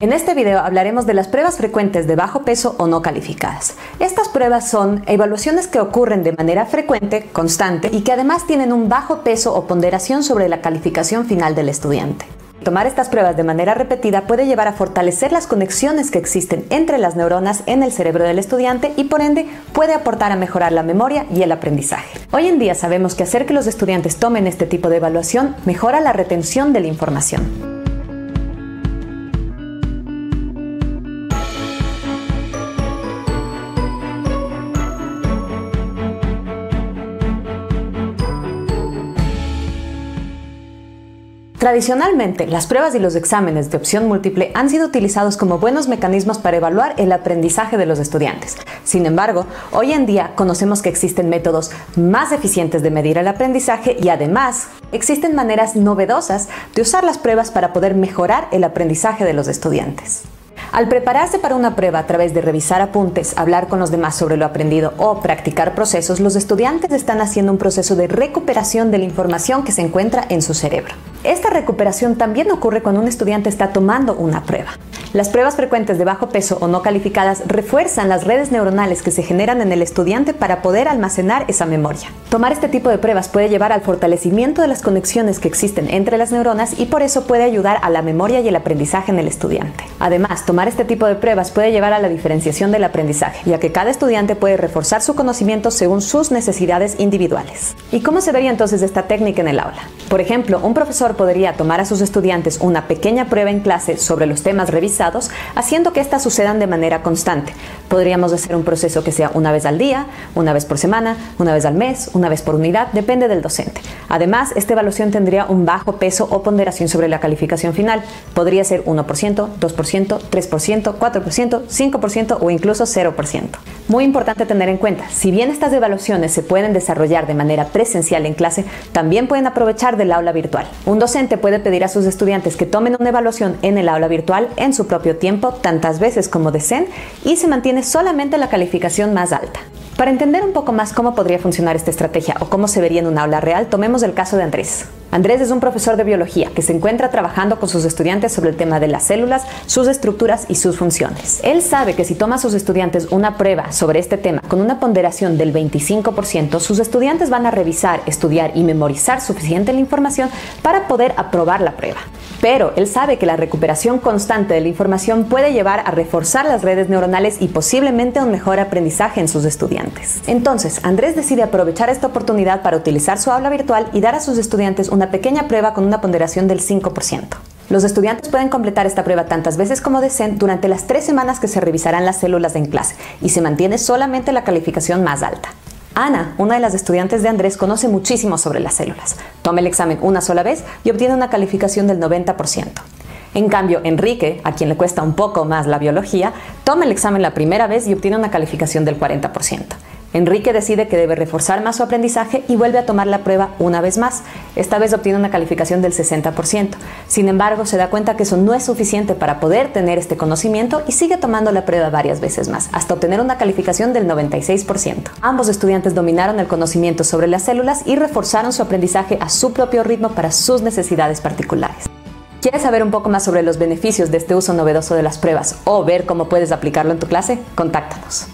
En este video hablaremos de las pruebas frecuentes de bajo peso o no calificadas. Estas pruebas son evaluaciones que ocurren de manera frecuente, constante y que además tienen un bajo peso o ponderación sobre la calificación final del estudiante. Tomar estas pruebas de manera repetida puede llevar a fortalecer las conexiones que existen entre las neuronas en el cerebro del estudiante y por ende puede aportar a mejorar la memoria y el aprendizaje. Hoy en día sabemos que hacer que los estudiantes tomen este tipo de evaluación mejora la retención de la información. Tradicionalmente, las pruebas y los exámenes de opción múltiple han sido utilizados como buenos mecanismos para evaluar el aprendizaje de los estudiantes. Sin embargo, hoy en día conocemos que existen métodos más eficientes de medir el aprendizaje y además existen maneras novedosas de usar las pruebas para poder mejorar el aprendizaje de los estudiantes. Al prepararse para una prueba a través de revisar apuntes, hablar con los demás sobre lo aprendido o practicar procesos, los estudiantes están haciendo un proceso de recuperación de la información que se encuentra en su cerebro. Esta recuperación también ocurre cuando un estudiante está tomando una prueba. Las pruebas frecuentes de bajo peso o no calificadas refuerzan las redes neuronales que se generan en el estudiante para poder almacenar esa memoria. Tomar este tipo de pruebas puede llevar al fortalecimiento de las conexiones que existen entre las neuronas y por eso puede ayudar a la memoria y el aprendizaje en el estudiante. Además, tomar este tipo de pruebas puede llevar a la diferenciación del aprendizaje, ya que cada estudiante puede reforzar su conocimiento según sus necesidades individuales. ¿Y cómo se vería entonces esta técnica en el aula? Por ejemplo, un profesor podría tomar a sus estudiantes una pequeña prueba en clase sobre los temas revisados haciendo que éstas sucedan de manera constante. Podríamos hacer un proceso que sea una vez al día, una vez por semana, una vez al mes, una vez por unidad, depende del docente. Además, esta evaluación tendría un bajo peso o ponderación sobre la calificación final. Podría ser 1%, 2%, 3%, 4%, 5% o incluso 0%. Muy importante tener en cuenta, si bien estas evaluaciones se pueden desarrollar de manera presencial en clase, también pueden aprovechar del aula virtual. Un docente puede pedir a sus estudiantes que tomen una evaluación en el aula virtual en su propio tiempo tantas veces como deseen y se mantiene solamente la calificación más alta. Para entender un poco más cómo podría funcionar esta estrategia o cómo se vería en una aula real, tomemos el caso de Andrés. Andrés es un profesor de biología que se encuentra trabajando con sus estudiantes sobre el tema de las células, sus estructuras y sus funciones. Él sabe que si toma a sus estudiantes una prueba sobre este tema con una ponderación del 25%, sus estudiantes van a revisar, estudiar y memorizar suficiente la información para poder aprobar la prueba. Pero él sabe que la recuperación constante de la información puede llevar a reforzar las redes neuronales y posiblemente un mejor aprendizaje en sus estudiantes. Entonces, Andrés decide aprovechar esta oportunidad para utilizar su aula virtual y dar a sus estudiantes una pequeña prueba con una ponderación del 5%. Los estudiantes pueden completar esta prueba tantas veces como deseen durante las tres semanas que se revisarán las células en clase y se mantiene solamente la calificación más alta. Ana, una de las estudiantes de Andrés, conoce muchísimo sobre las células. Toma el examen una sola vez y obtiene una calificación del 90%. En cambio, Enrique, a quien le cuesta un poco más la biología, toma el examen la primera vez y obtiene una calificación del 40%. Enrique decide que debe reforzar más su aprendizaje y vuelve a tomar la prueba una vez más. Esta vez obtiene una calificación del 60%. Sin embargo, se da cuenta que eso no es suficiente para poder tener este conocimiento y sigue tomando la prueba varias veces más, hasta obtener una calificación del 96%. Ambos estudiantes dominaron el conocimiento sobre las células y reforzaron su aprendizaje a su propio ritmo para sus necesidades particulares. ¿Quieres saber un poco más sobre los beneficios de este uso novedoso de las pruebas o ver cómo puedes aplicarlo en tu clase? Contáctanos.